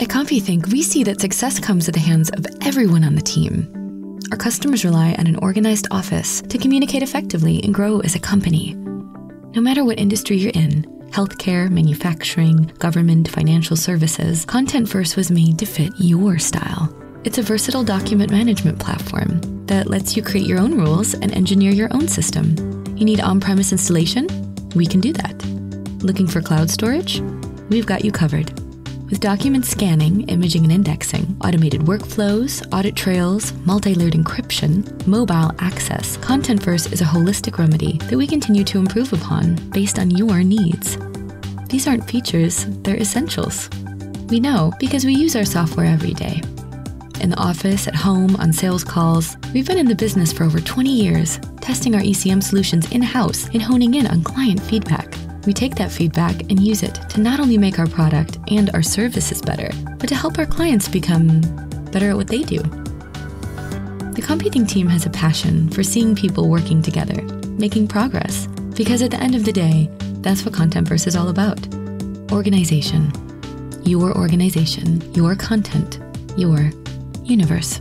At CompuThink, we see that success comes at the hands of everyone on the team. Our customers rely on an organized office to communicate effectively and grow as a company. No matter what industry you're in, healthcare, manufacturing, government, financial services, Contentverse was made to fit your style. It's a versatile document management platform that lets you create your own rules and engineer your own system. You need on premise installation? We can do that. Looking for cloud storage? We've got you covered. With document scanning, imaging, and indexing, automated workflows, audit trails, multi layered encryption, mobile access, Contentverse is a holistic remedy that we continue to improve upon based on your needs. These aren't features, they're essentials. We know because we use our software every day. In the office, at home, on sales calls, we've been in the business for over 20 years, testing our ECM solutions in house and honing in on client feedback. We take that feedback and use it to not only make our product and our services better, but to help our clients become better at what they do. The CompuThink team has a passion for seeing people working together, making progress, because at the end of the day, that's what Contentverse is all about. Organization. Your organization, your content, your universe.